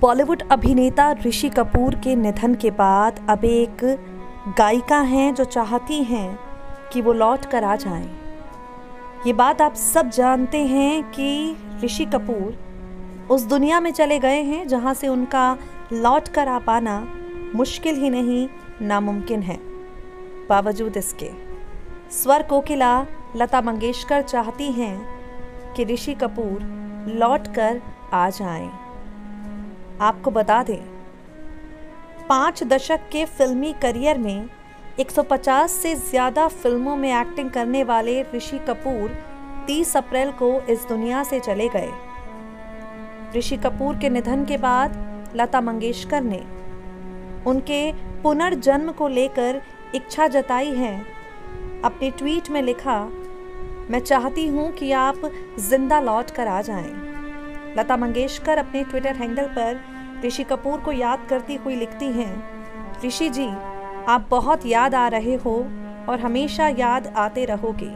बॉलीवुड अभिनेता ऋषि कपूर के निधन के बाद अब एक गायिका हैं जो चाहती हैं कि वो लौट कर आ जाएँ। ये बात आप सब जानते हैं कि ऋषि कपूर उस दुनिया में चले गए हैं जहाँ से उनका लौट कर आ पाना मुश्किल ही नहीं, नामुमकिन है बावजूद इसके, स्वर कोकिला लता मंगेशकर चाहती हैं कि ऋषि कपूर लौट कर आ जाएँ। आपको बता दें, पाँच दशक के फिल्मी करियर में 150 से ज़्यादा फ़िल्मों में एक्टिंग करने वाले ऋषि कपूर 30 अप्रैल को इस दुनिया से चले गए ऋषि कपूर के निधन के बाद लता मंगेशकर ने उनके पुनर्जन्म को लेकर इच्छा जताई है अपने ट्वीट में लिखा, मैं चाहती हूँ कि आप ज़िंदा लौट कर आ जाएँ। लता मंगेशकर अपने ट्विटर हैंडल पर ऋषि कपूर को याद करती हुई लिखती हैं, ऋषि जी, आप बहुत याद आ रहे हो और हमेशा याद आते रहोगे।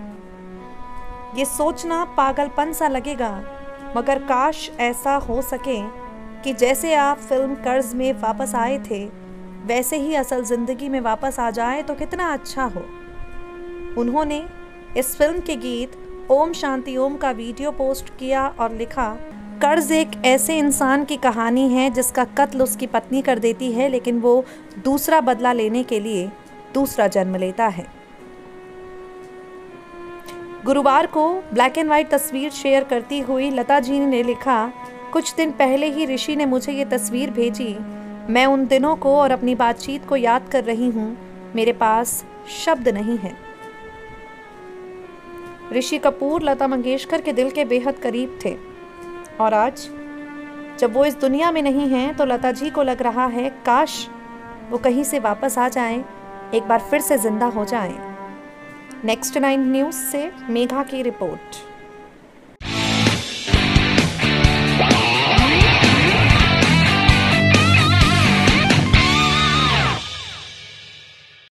ये सोचना पागलपन सा लगेगा, मगर काश ऐसा हो सके कि जैसे आप फ़िल्म कर्ज में वापस आए थे, वैसे ही असल ज़िंदगी में वापस आ जाए तो कितना अच्छा हो। उन्होंने इस फ़िल्म के गीत ओम शांति ओम का वीडियो पोस्ट किया और लिखा कर्ज एक ऐसे इंसान की कहानी है जिसका कत्ल उसकी पत्नी कर देती है, लेकिन वो दूसरा बदला लेने के लिए दूसरा जन्म लेता है। गुरुवार को ब्लैक एंड वाइट तस्वीर शेयर करती हुई लता जी ने लिखा, कुछ दिन पहले ही ऋषि ने मुझे ये तस्वीर भेजी। मैं उन दिनों को और अपनी बातचीत को याद कर रही हूँ। मेरे पास शब्द नहीं है। ऋषि कपूर, लता मंगेशकर के दिल के बेहद करीब थे। और आज जब वो इस दुनिया में नहीं हैं तो लता जी को लग रहा है काश वो कहीं से वापस आ जाएँ, एक बार फिर से ज़िंदा हो जाएँ। नेक्स्ट नाइन न्यूज़ से मेघा की रिपोर्ट